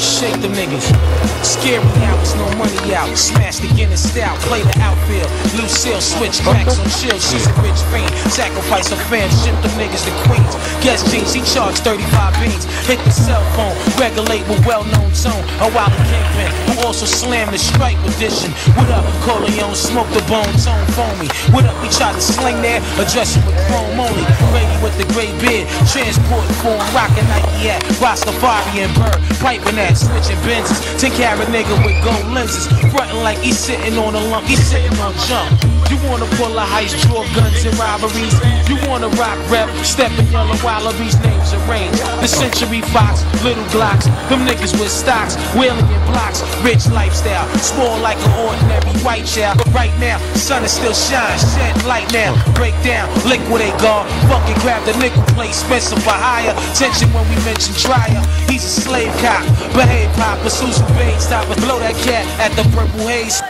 Shake the niggas. Scary house, no money out. Smash the Guinness style, play the outfield. Lucille switch cracks on chill. She's a rich fiend. Sacrifice her fans, ship the niggas to Queens. Guess jeans, he charged 35 beans. Hit the cell phone, regulate with well known tone. A wild kingpin who also slammed the stripe edition. What up, Corleone? Smoke the bone, tone foamy. What up, we try to sling there, address it with chrome only. Lady with the gray beard, transport form, rockin' Nike at. Rastafari and Bird, piping that, switching Benzes. 10 carat nigga with gold lenses. Frontin' like he's sitting on a lump, he's sitting on jump. You wanna pull a heist, draw guns and robberies. You wanna rock rep, step in yellow wallabies, names arranged. The Century Fox, Little Glocks, them niggas with stocks, wheeling in blocks, rich lifestyle. Small like an ordinary white child. But right now, sun is still shine, shed light now. Break down, liquidate guard, fucking grab the nickel plate, Spencer for hire. Tension when we mention dryer. He's a slave cop, behave pop, pursue some fade, stop and blow that cat at the purple haze.